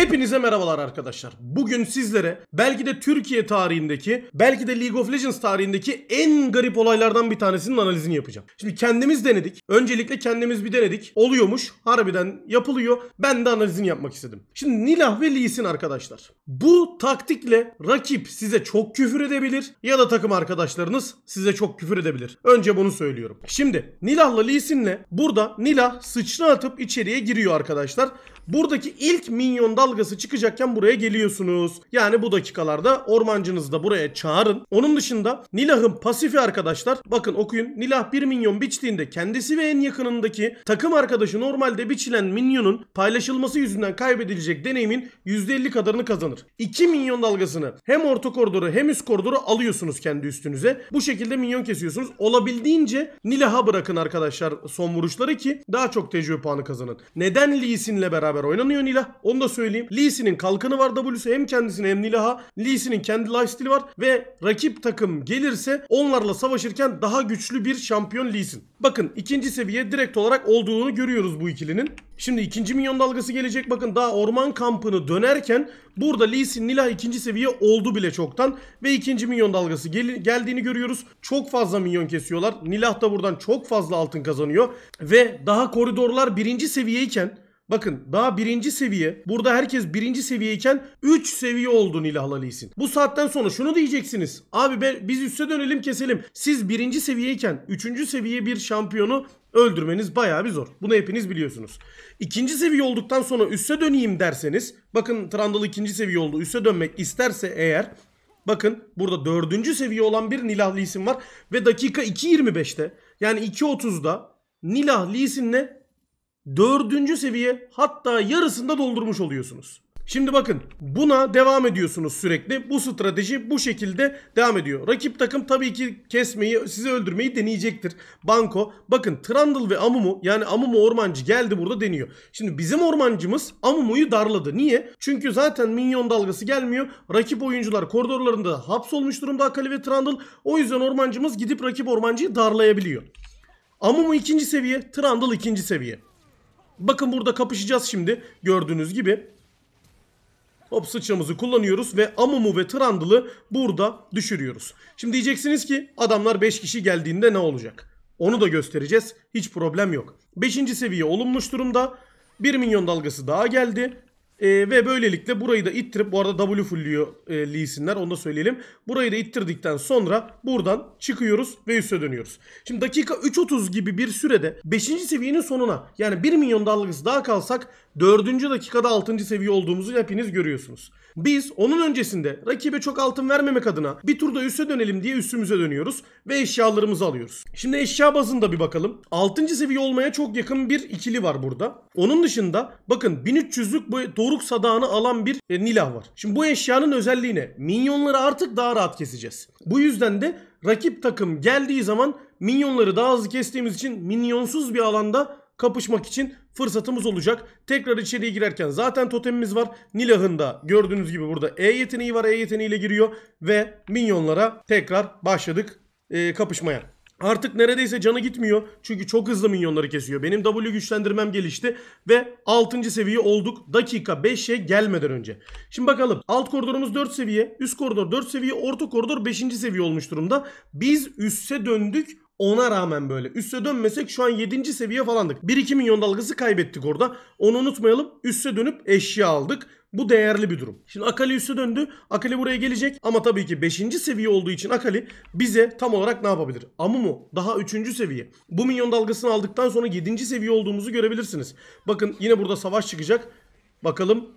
Hepinize merhabalar arkadaşlar. Bugün sizlere belki de Türkiye tarihindeki, belki de League of Legends tarihindeki en garip olaylardan bir tanesinin analizini yapacağım. Şimdi kendimiz denedik. Öncelikle kendimiz bir denedik. Oluyormuş. Harbiden yapılıyor. Ben de analizini yapmak istedim. Şimdi Nilah ve Lee Sin arkadaşlar. Bu taktikle rakip size çok küfür edebilir ya da takım arkadaşlarınız size çok küfür edebilir. Önce bunu söylüyorum. Şimdi Nilah'la Lee Sin'le burada Nilah sıçra atıp içeriye giriyor arkadaşlar. Buradaki ilk minyon dalgası çıkacakken buraya geliyorsunuz. Yani bu dakikalarda ormancınızı da buraya çağırın. Onun dışında Nilah'ın pasifi arkadaşlar. Bakın okuyun. Nilah 1 minyon biçtiğinde kendisi ve en yakınındaki takım arkadaşı normalde biçilen minyonun paylaşılması yüzünden kaybedilecek deneyimin %50 kadarını kazanır. 2 minyon dalgasını hem orta koridoru hem üst koridoru alıyorsunuz kendi üstünüze. Bu şekilde minyon kesiyorsunuz. Olabildiğince Nilah'a bırakın arkadaşlar son vuruşları ki daha çok tecrübe puanı kazanın. Neden Lee Sin'le beraber oynanıyor Nilah? Onu da söyleyeyim. Lee Sin'in kalkanı var W'su hem kendisine hem Nilah'a. Lee Sin'in kendi lifesteal'i var ve rakip takım gelirse onlarla savaşırken daha güçlü bir şampiyon Lee Sin. Bakın ikinci seviye direkt olarak olduğunu görüyoruz bu ikilinin. Şimdi ikinci minyon dalgası gelecek. Bakın daha orman kampını dönerken burada Lee Sin Nilah ikinci seviye oldu bile çoktan. Ve ikinci minyon dalgası gel- geldiğini görüyoruz. Çok fazla minyon kesiyorlar. Nilah da buradan çok fazla altın kazanıyor. Ve daha koridorlar birinci seviyeyken Bakın daha birinci seviye. Burada herkes birinci seviyeyken 3 seviye oldu Nilah'la Lee Sin. Bu saatten sonra şunu diyeceksiniz. Abi be, biz üste dönelim keselim. Siz birinci seviyeyken üçüncü seviye bir şampiyonu öldürmeniz bayağı bir zor. Bunu hepiniz biliyorsunuz. İkinci seviye olduktan sonra üste döneyim derseniz. Bakın Trundle ikinci seviye oldu. Üste dönmek isterse eğer Bakın burada dördüncü seviye olan bir Nilah Lee Sin var. Ve dakika 2.25'te yani 2.30'da Nilah Lee Sin'le dördüncü seviye hatta yarısında doldurmuş oluyorsunuz. Şimdi bakın buna devam ediyorsunuz sürekli. Bu strateji bu şekilde devam ediyor. Rakip takım tabii ki kesmeyi, sizi öldürmeyi deneyecektir. Banko. Bakın Trundle ve Amumu yani Amumu ormancı geldi burada deniyor. Şimdi bizim ormancımız Amumu'yu darladı. Niye? Çünkü zaten minyon dalgası gelmiyor. Rakip oyuncular koridorlarında hapsolmuş durumda Akali ve Trundle. O yüzden ormancımız gidip rakip ormancıyı darlayabiliyor. Amumu ikinci seviye, Trundle ikinci seviye. Bakın burada kapışacağız şimdi gördüğünüz gibi. Hop sıçramızı kullanıyoruz ve Amumu ve Trundle'ı burada düşürüyoruz. Şimdi diyeceksiniz ki adamlar 5 kişi geldiğinde ne olacak? Onu da göstereceğiz. Hiç problem yok. 5. seviye olunmuş durumda. 1 milyon dalgası daha geldi. Ee, ve böylelikle burayı da ittirip bu arada W fullüyor e, Lee Sin'ler onu da söyleyelim. Burayı da ittirdikten sonra buradan çıkıyoruz ve üste dönüyoruz. Şimdi dakika 3.30 gibi bir sürede 5. seviyenin sonuna yani 1 milyon dalgası daha kalsak 4. dakikada 6. seviye olduğumuzu hepiniz görüyorsunuz. Biz onun öncesinde rakibe çok altın vermemek adına bir turda üste dönelim diye üstümüze dönüyoruz ve eşyalarımızı alıyoruz. Şimdi eşya bazında bir bakalım. 6. seviye olmaya çok yakın bir ikili var burada. Onun dışında bakın 1300'lük bu doruk sadağını alan bir e, Nilah var. Şimdi bu eşyanın özelliği ne? Minyonları artık daha rahat keseceğiz. Bu yüzden de rakip takım geldiği zaman minyonları daha hızlı kestiğimiz için minyonsuz bir alanda kapışmak için fırsatımız olacak. Tekrar içeriye girerken zaten totemimiz var. Nilah'ın da gördüğünüz gibi burada E yeteneği var. E yeteneğiyle giriyor ve minyonlara tekrar başladık e, kapışmaya. Artık neredeyse canı gitmiyor. Çünkü çok hızlı minyonları kesiyor. Benim W güçlendirmem gelişti ve 6. seviye olduk. Dakika 5'e gelmeden önce. Şimdi bakalım. Alt koridorumuz 4 seviye. Üst koridor 4 seviye. Orta koridor 5. seviye olmuş durumda. Biz üste döndük. Ona rağmen böyle. Üste dönmesek şu an 7. seviye falandık. 1-2 milyon dalgası kaybettik orada. Onu unutmayalım. Üste dönüp eşya aldık. Bu değerli bir durum. Şimdi Akali üste döndü. Akali buraya gelecek ama tabii ki 5. seviye olduğu için Akali bize tam olarak ne yapabilir? Amumu daha 3. seviye. Bu milyon dalgasını aldıktan sonra 7. seviye olduğumuzu görebilirsiniz. Bakın yine burada savaş çıkacak. Bakalım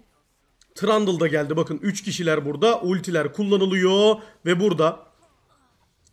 Trundle da geldi. Bakın 3 kişiler burada. Ultiler kullanılıyor ve burada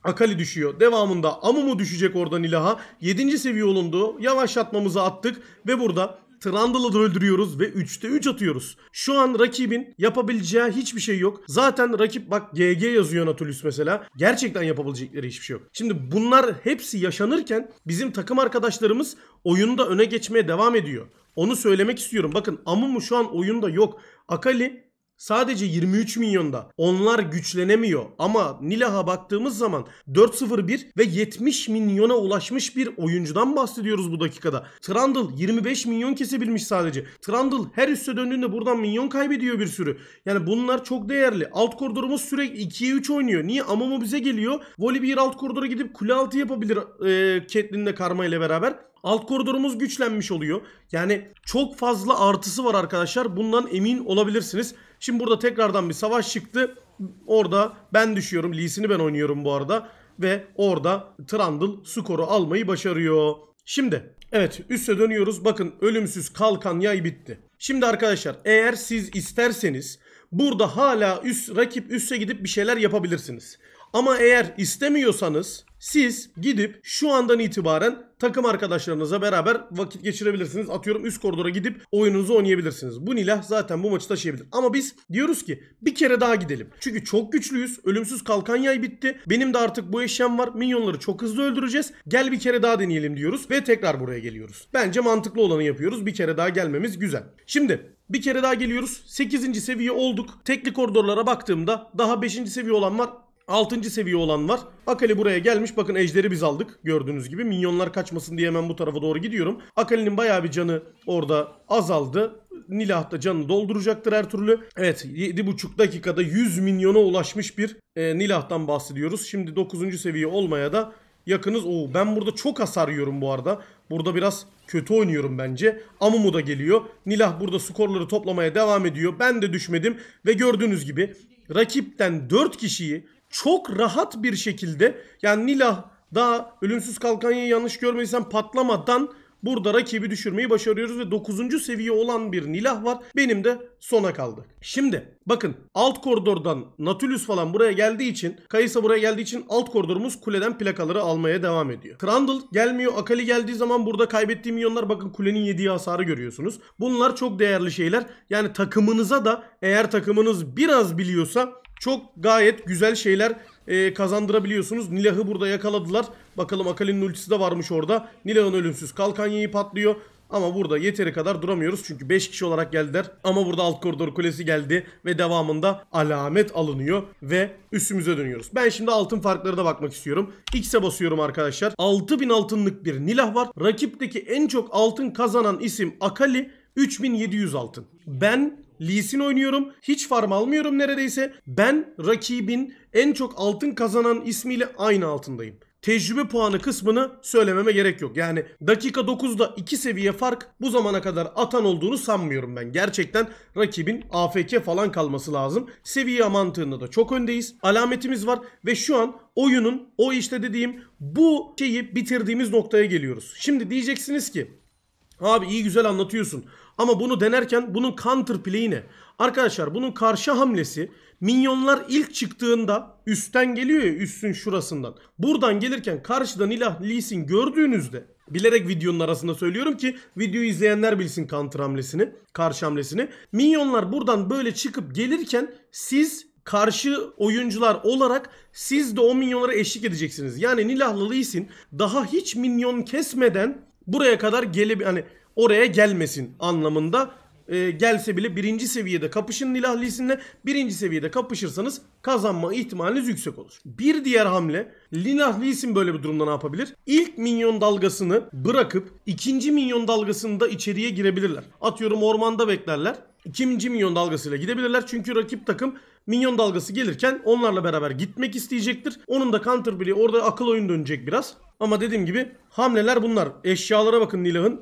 Akali düşüyor. Devamında Amumu düşecek oradan ilaha. 7. seviye olundu. Yavaşlatmamızı attık ve burada Trundle'ı da öldürüyoruz ve 3'te 3 atıyoruz. Şu an rakibin yapabileceği hiçbir şey yok. Zaten rakip bak GG yazıyor Natulus mesela. Gerçekten yapabilecekleri hiçbir şey yok. Şimdi bunlar hepsi yaşanırken bizim takım arkadaşlarımız oyunda öne geçmeye devam ediyor. Onu söylemek istiyorum. Bakın Amumu şu an oyunda yok. Akali sadece 23 milyonda onlar güçlenemiyor. Ama Nilah'a baktığımız zaman 4-0-1 ve 70 milyona ulaşmış bir oyuncudan bahsediyoruz bu dakikada. Trundle 25 milyon kesebilmiş sadece. Trundle her üste döndüğünde buradan milyon kaybediyor bir sürü. Yani bunlar çok değerli. Alt koridorumuz sürekli 2'ye 3 oynuyor. Niye? Amumu bize geliyor. Volibear alt koridora gidip kule altı yapabilir e, Catelyn'le Karma ile beraber. Alt koridorumuz güçlenmiş oluyor. Yani çok fazla artısı var arkadaşlar. Bundan emin olabilirsiniz. Şimdi burada tekrardan bir savaş çıktı. Orada ben düşüyorum. Lee'sini ben oynuyorum bu arada. Ve orada Trundle skoru almayı başarıyor. Şimdi evet üste dönüyoruz. Bakın ölümsüz kalkan yay bitti. Şimdi arkadaşlar eğer siz isterseniz burada hala üst rakip üste gidip bir şeyler yapabilirsiniz. Ama eğer istemiyorsanız siz gidip şu andan itibaren takım arkadaşlarınızla beraber vakit geçirebilirsiniz. Atıyorum üst koridora gidip oyununuzu oynayabilirsiniz. Bu Nilah zaten bu maçı taşıyabilir. Ama biz diyoruz ki bir kere daha gidelim. Çünkü çok güçlüyüz. Ölümsüz kalkan yay bitti. Benim de artık bu eşyam var. Minyonları çok hızlı öldüreceğiz. Gel bir kere daha deneyelim diyoruz ve tekrar buraya geliyoruz. Bence mantıklı olanı yapıyoruz. Bir kere daha gelmemiz güzel. Şimdi bir kere daha geliyoruz. 8. seviye olduk. Tekli koridorlara baktığımda daha 5. seviye olan var. 6. seviye olan var. Akali buraya gelmiş. Bakın ejderi biz aldık. Gördüğünüz gibi. Minyonlar kaçmasın diye hemen bu tarafa doğru gidiyorum. Akali'nin bayağı bir canı orada azaldı. Nilah da canını dolduracaktır her türlü. Evet 7,5 dakikada 100 milyona ulaşmış bir e, Nilah'tan bahsediyoruz. Şimdi 9. seviye olmaya da yakınız. Oo, ben burada çok hasar yiyorum bu arada. Burada biraz kötü oynuyorum bence. Amumu da geliyor. Nilah burada skorları toplamaya devam ediyor. Ben de düşmedim. Ve gördüğünüz gibi rakipten 4 kişiyi çok rahat bir şekilde yani Nilah daha ölümsüz kalkanyayı yanlış görmediysem patlamadan burada rakibi düşürmeyi başarıyoruz ve 9. seviye olan bir Nilah var. Benim de sona kaldı. Şimdi bakın alt koridordan Nautilus falan buraya geldiği için Kayısa buraya geldiği için alt koridorumuz kuleden plakaları almaya devam ediyor. Trundle gelmiyor. Akali geldiği zaman burada kaybettiğim milyonlar bakın kulenin yediği hasarı görüyorsunuz. Bunlar çok değerli şeyler. Yani takımınıza da eğer takımınız biraz biliyorsa çok gayet güzel şeyler e, kazandırabiliyorsunuz. Nilah'ı burada yakaladılar. Bakalım Akali'nin ultisi de varmış orada. Nilah'ın ölümsüz kalkan patlıyor. Ama burada yeteri kadar duramıyoruz. Çünkü 5 kişi olarak geldiler. Ama burada alt koridor kulesi geldi. Ve devamında alamet alınıyor. Ve üstümüze dönüyoruz. Ben şimdi altın farklarına bakmak istiyorum. X'e basıyorum arkadaşlar. 6000 altınlık bir Nilah var. Rakipteki en çok altın kazanan isim Akali. 3700 altın. Ben Lee Sin oynuyorum. Hiç farm almıyorum neredeyse. Ben rakibin en çok altın kazanan ismiyle aynı altındayım. Tecrübe puanı kısmını söylememe gerek yok. Yani dakika 9'da 2 seviye fark bu zamana kadar atan olduğunu sanmıyorum ben. Gerçekten rakibin AFK falan kalması lazım. Seviye mantığında da çok öndeyiz. Alametimiz var ve şu an oyunun o işte dediğim bu şeyi bitirdiğimiz noktaya geliyoruz. Şimdi diyeceksiniz ki abi iyi güzel anlatıyorsun. Ama bunu denerken bunun counter play'i ne? Arkadaşlar bunun karşı hamlesi minyonlar ilk çıktığında üstten geliyor ya üstün şurasından. Buradan gelirken karşıdan ilah Lee gördüğünüzde bilerek videonun arasında söylüyorum ki videoyu izleyenler bilsin counter hamlesini, karşı hamlesini. Minyonlar buradan böyle çıkıp gelirken siz karşı oyuncular olarak siz de o minyonlara eşlik edeceksiniz. Yani Nilahlı Lee Sin daha hiç minyon kesmeden buraya kadar gelip hani oraya gelmesin anlamında e, gelse bile birinci seviyede kapışın Nilah Lisin'le birinci seviyede kapışırsanız kazanma ihtimaliniz yüksek olur. Bir diğer hamle Nilah Lisin böyle bir durumda ne yapabilir? İlk minyon dalgasını bırakıp ikinci minyon dalgasında içeriye girebilirler. Atıyorum ormanda beklerler. İkinci minyon dalgasıyla gidebilirler. Çünkü rakip takım minyon dalgası gelirken onlarla beraber gitmek isteyecektir. Onun da counter bile orada akıl oyun dönecek biraz. Ama dediğim gibi hamleler bunlar. Eşyalara bakın Nilah'ın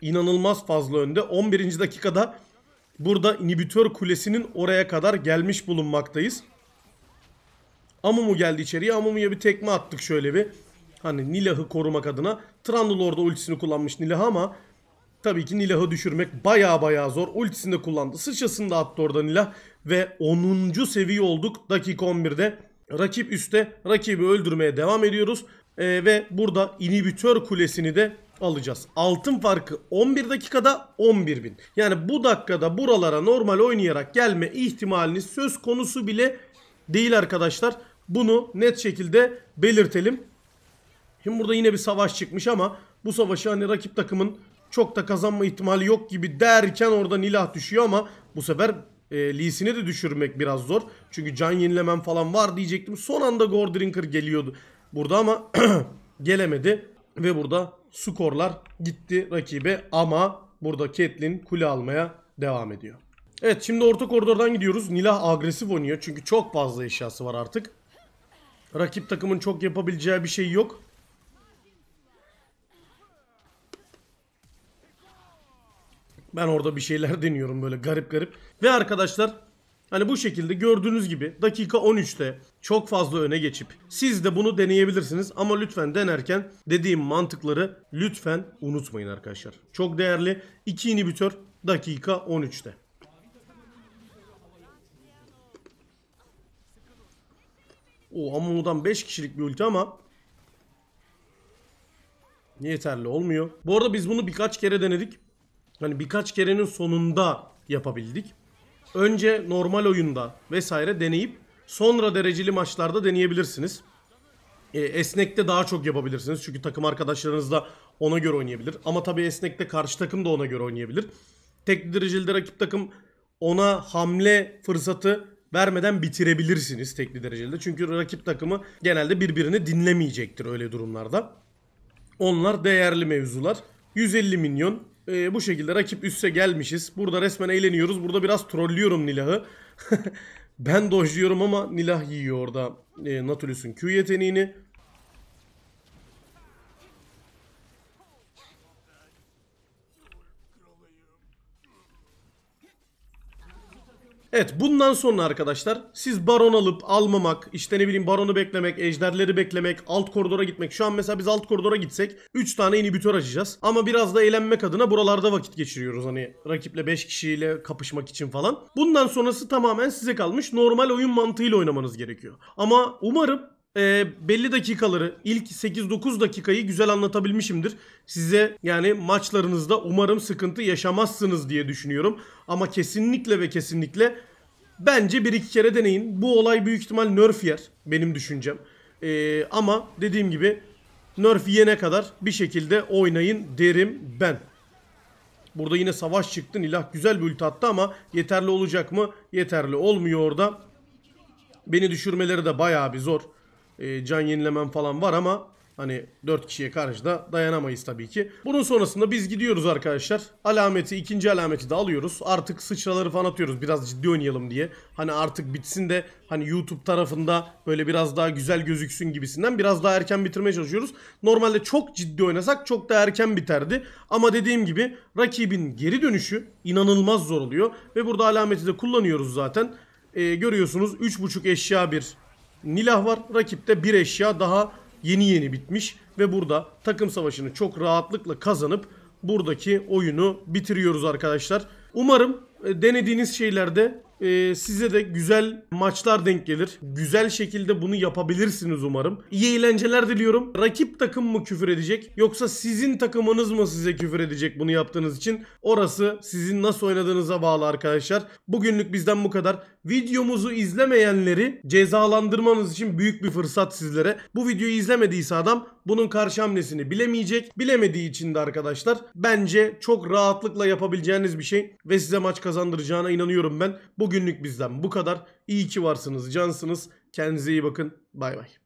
inanılmaz fazla önde. 11. dakikada burada inhibitör kulesinin oraya kadar gelmiş bulunmaktayız. Amumu geldi içeriye. Amumu'ya bir tekme attık şöyle bir. Hani Nilah'ı korumak adına. Trundle orada ultisini kullanmış Nilah'ı ama tabii ki Nilah'ı düşürmek baya baya zor. Ultisini de kullandı. Sıçrasını da attı orada Nilah. Ve 10. seviye olduk dakika 11'de. Rakip üstte. Rakibi öldürmeye devam ediyoruz. Ee, ve burada inhibitör kulesini de alacağız. Altın farkı 11 dakikada 11 bin. Yani bu dakikada buralara normal oynayarak gelme ihtimaliniz söz konusu bile değil arkadaşlar. Bunu net şekilde belirtelim. Şimdi burada yine bir savaş çıkmış ama bu savaşı hani rakip takımın çok da kazanma ihtimali yok gibi derken orada Nilah düşüyor ama bu sefer E, Lee Sin'i de düşürmek biraz zor. Çünkü can yenilemem falan var diyecektim. Son anda Gordrinker geliyordu burada ama gelemedi. Ve burada skorlar gitti rakibe ama burada Caitlyn kule almaya devam ediyor. Evet şimdi orta koridordan gidiyoruz. Nilah agresif oynuyor çünkü çok fazla eşyası var artık. Rakip takımın çok yapabileceği bir şey yok. Ben orada bir şeyler deniyorum böyle garip garip. Ve arkadaşlar hani bu şekilde gördüğünüz gibi dakika 13'te çok fazla öne geçip siz de bunu deneyebilirsiniz. Ama lütfen denerken dediğim mantıkları lütfen unutmayın arkadaşlar. Çok değerli 2 inhibitör dakika 13'te. O Amumu'dan 5 kişilik bir ulti ama yeterli olmuyor. Bu arada biz bunu birkaç kere denedik. Hani birkaç kerenin sonunda yapabildik. Önce normal oyunda vesaire deneyip sonra dereceli maçlarda deneyebilirsiniz. E, esnekte daha çok yapabilirsiniz. Çünkü takım arkadaşlarınız da ona göre oynayabilir. Ama tabii esnekte karşı takım da ona göre oynayabilir. Tek dereceli rakip takım ona hamle fırsatı vermeden bitirebilirsiniz tekli dereceli. Çünkü rakip takımı genelde birbirini dinlemeyecektir öyle durumlarda. Onlar değerli mevzular. 150 milyon e, bu şekilde rakip üsse gelmişiz. Burada resmen eğleniyoruz. Burada biraz trollüyorum Nilah'ı. ben dojluyorum ama Nilah yiyor orada e, Nautilus'un Q yeteneğini. Evet bundan sonra arkadaşlar siz baron alıp almamak işte ne bileyim baronu beklemek ejderleri beklemek alt koridora gitmek şu an mesela biz alt koridora gitsek 3 tane inhibitör açacağız ama biraz da eğlenmek adına buralarda vakit geçiriyoruz hani rakiple 5 kişiyle kapışmak için falan. Bundan sonrası tamamen size kalmış normal oyun mantığıyla oynamanız gerekiyor. Ama umarım e, belli dakikaları ilk 8-9 dakikayı güzel anlatabilmişimdir. Size yani maçlarınızda umarım sıkıntı yaşamazsınız diye düşünüyorum. Ama kesinlikle ve kesinlikle bence bir iki kere deneyin. Bu olay büyük ihtimal nerf yer benim düşüncem. E, ama dediğim gibi nerf yene kadar bir şekilde oynayın derim ben. Burada yine savaş çıktı. Nilah güzel bir ulti attı ama yeterli olacak mı? Yeterli olmuyor orada. Beni düşürmeleri de bayağı bir zor e, can yenilemem falan var ama hani 4 kişiye karşı da dayanamayız tabii ki. Bunun sonrasında biz gidiyoruz arkadaşlar. Alameti, ikinci alameti de alıyoruz. Artık sıçraları falan atıyoruz biraz ciddi oynayalım diye. Hani artık bitsin de hani YouTube tarafında böyle biraz daha güzel gözüksün gibisinden biraz daha erken bitirmeye çalışıyoruz. Normalde çok ciddi oynasak çok da erken biterdi. Ama dediğim gibi rakibin geri dönüşü inanılmaz zor oluyor. Ve burada alameti de kullanıyoruz zaten. Ee, görüyorsunuz 3.5 eşya bir Nilah var. Rakipte bir eşya daha yeni yeni bitmiş. Ve burada takım savaşını çok rahatlıkla kazanıp buradaki oyunu bitiriyoruz arkadaşlar. Umarım e, denediğiniz şeylerde e, size de güzel maçlar denk gelir. Güzel şekilde bunu yapabilirsiniz umarım. İyi eğlenceler diliyorum. Rakip takım mı küfür edecek yoksa sizin takımınız mı size küfür edecek bunu yaptığınız için? Orası sizin nasıl oynadığınıza bağlı arkadaşlar. Bugünlük bizden bu kadar. Videomuzu izlemeyenleri cezalandırmanız için büyük bir fırsat sizlere. Bu videoyu izlemediyse adam bunun karşı hamlesini bilemeyecek. Bilemediği için de arkadaşlar bence çok rahatlıkla yapabileceğiniz bir şey ve size maç kazandıracağına inanıyorum ben. Bugünlük bizden bu kadar. İyi ki varsınız, cansınız. Kendinize iyi bakın. Bay bay.